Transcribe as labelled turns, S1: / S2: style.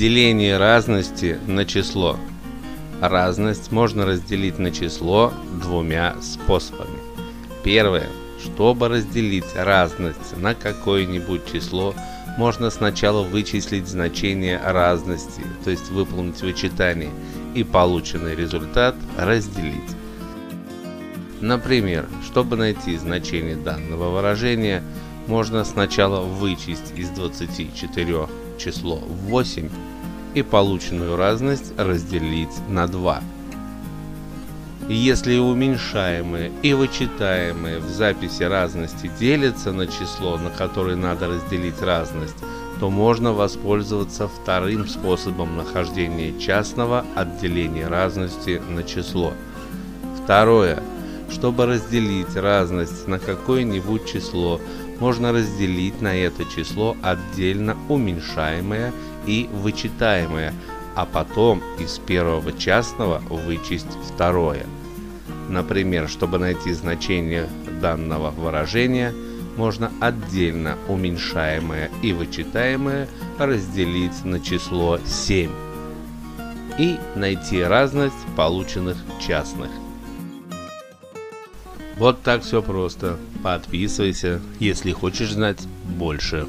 S1: Деление разности на число. Разность можно разделить на число двумя способами. Первое. Чтобы разделить разность на какое-нибудь число, можно сначала вычислить значение разности, то есть выполнить вычитание, и полученный результат разделить. Например, чтобы найти значение данного выражения, можно сначала вычесть из 24 число 8 и полученную разность разделить на 2. Если уменьшаемое и вычитаемое в записи разности делятся на число, на которое надо разделить разность, то можно воспользоваться вторым способом нахождения частного отделения разности на число. Второе. Чтобы разделить разность на какое-нибудь число, можно разделить на это число отдельно уменьшаемое и вычитаемое, а потом из первого частного вычесть второе. Например, чтобы найти значение данного выражения, можно отдельно уменьшаемое и вычитаемое разделить на число 7 и найти разность полученных частных. Вот так все просто. Подписывайся, если хочешь знать больше.